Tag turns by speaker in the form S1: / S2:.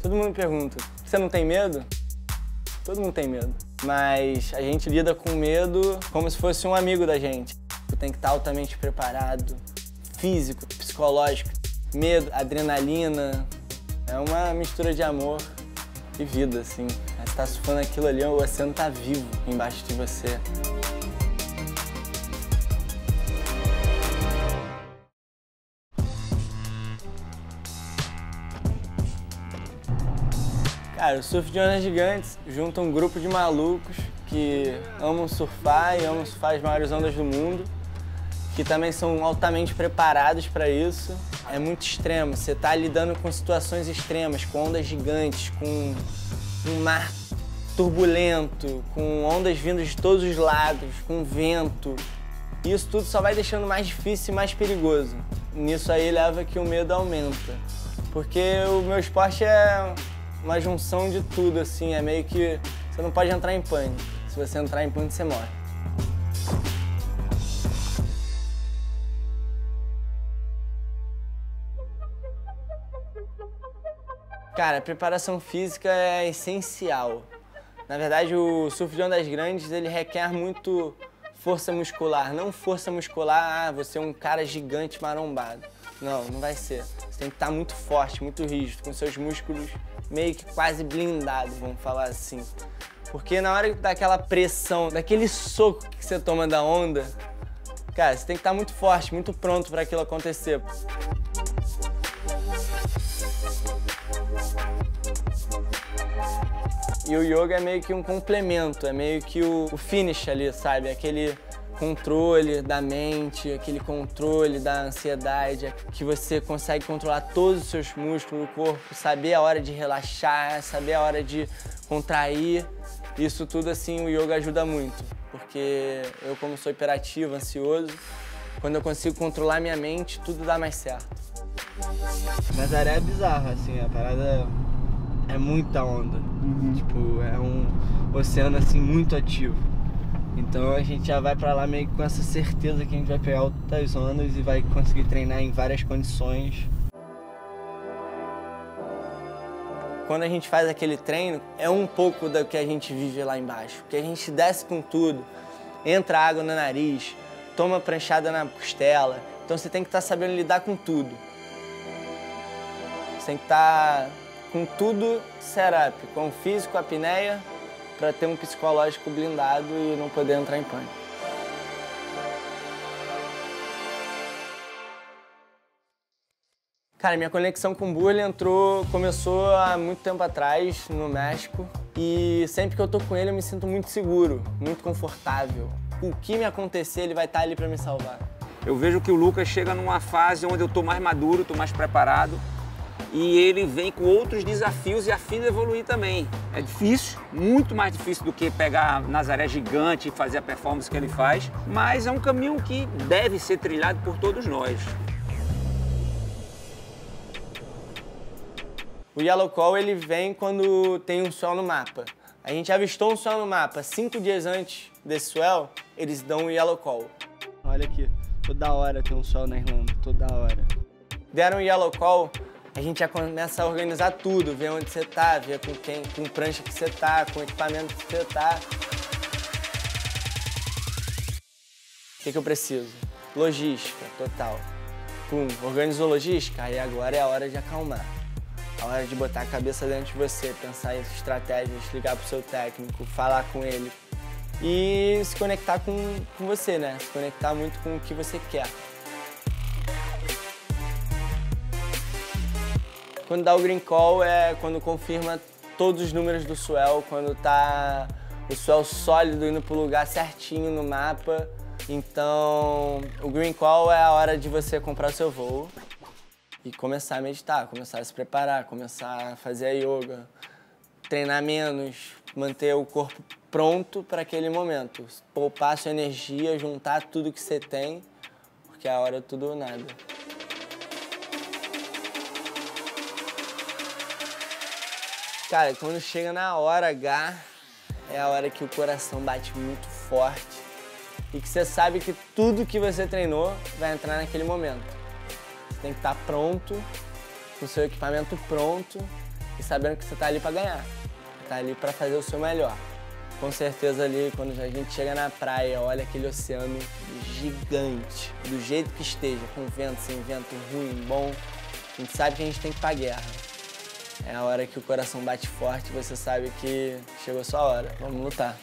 S1: Todo mundo pergunta, você não tem medo? Todo mundo tem medo. Mas a gente lida com medo como se fosse um amigo da gente. Tem que estar altamente preparado, físico, psicológico. Medo, adrenalina. É uma mistura de amor e vida, assim. Você tá surfando aquilo ali, o oceano tá vivo embaixo de você. Cara, o surf de ondas gigantes junta um grupo de malucos que amam surfar e amam surfar as maiores ondas do mundo, que também são altamente preparados para isso. É muito extremo, você está lidando com situações extremas, com ondas gigantes, com um mar turbulento, com ondas vindo de todos os lados, com vento. Isso tudo só vai deixando mais difícil e mais perigoso. Nisso aí leva que o medo aumenta. Porque o meu esporte é uma junção de tudo, assim, é meio que você não pode entrar em pânico. Se você entrar em pânico, você morre. Cara, a preparação física é essencial. Na verdade, o surf de ondas grandes, ele requer muito força muscular. Não força muscular, ah, você é um cara gigante marombado. Não, não vai ser. Você tem que estar muito forte, muito rígido, com seus músculos meio que quase blindados, vamos falar assim. Porque na hora daquela pressão, daquele soco que você toma da onda, cara, você tem que estar muito forte, muito pronto para aquilo acontecer. E o yoga é meio que um complemento, é meio que o, o finish ali, sabe? Aquele controle da mente, aquele controle da ansiedade, que você consegue controlar todos os seus músculos do corpo, saber a hora de relaxar, saber a hora de contrair. Isso tudo assim o yoga ajuda muito, porque eu como sou hiperativo, ansioso, quando eu consigo controlar minha mente, tudo dá mais certo.
S2: Nazaré é bizarro, assim, a parada é muita onda. Uhum. Tipo, é um oceano assim muito ativo. Então a gente já vai para lá meio com essa certeza que a gente vai pegar altas ondas e vai conseguir treinar em várias condições.
S1: Quando a gente faz aquele treino, é um pouco do que a gente vive lá embaixo. Porque a gente desce com tudo, entra água no nariz, toma pranchada na costela. Então você tem que estar tá sabendo lidar com tudo. Você tem que estar tá com tudo setup, com o físico, a apneia, para ter um psicológico blindado e não poder entrar em pânico. Cara, minha conexão com o Burley entrou, começou há muito tempo atrás, no México. E sempre que eu tô com ele, eu me sinto muito seguro, muito confortável. O que me acontecer, ele vai estar tá ali para me salvar.
S3: Eu vejo que o Lucas chega numa fase onde eu tô mais maduro, tô mais preparado e ele vem com outros desafios e a fim de evoluir também. É difícil, muito mais difícil do que pegar Nazaré gigante e fazer a performance que ele faz, mas é um caminho que deve ser trilhado por todos nós.
S1: O Yellow Call ele vem quando tem um swell no mapa. A gente avistou um swell no mapa. Cinco dias antes desse swell, eles dão o Yellow Call.
S2: Olha aqui, toda hora tem um swell na Irlanda, toda hora.
S1: Deram o Yellow Call, a gente já começa a organizar tudo, ver onde você tá, ver com quem, com prancha que você tá, com equipamento que você tá. O que, que eu preciso? Logística, total. Pum, organizou logística, aí agora é a hora de acalmar. A hora de botar a cabeça dentro de você, pensar em estratégias, ligar pro seu técnico, falar com ele. E se conectar com, com você, né? Se conectar muito com o que você quer. Quando dá o green call é quando confirma todos os números do swell, quando tá o swell sólido indo pro lugar certinho no mapa. Então, o green call é a hora de você comprar o seu voo e começar a meditar, começar a se preparar, começar a fazer a yoga, treinar menos, manter o corpo pronto para aquele momento, poupar sua energia, juntar tudo que você tem, porque é a hora tudo ou nada. Cara, quando chega na hora H, é a hora que o coração bate muito forte e que você sabe que tudo que você treinou vai entrar naquele momento. Você tem que estar pronto, com o seu equipamento pronto e sabendo que você está ali para ganhar, está ali para fazer o seu melhor. Com certeza ali, quando a gente chega na praia, olha aquele oceano gigante, do jeito que esteja, com vento, sem vento, ruim, bom, a gente sabe que a gente tem que ir a guerra. É a hora que o coração bate forte, você sabe que chegou a sua hora. Vamos lutar.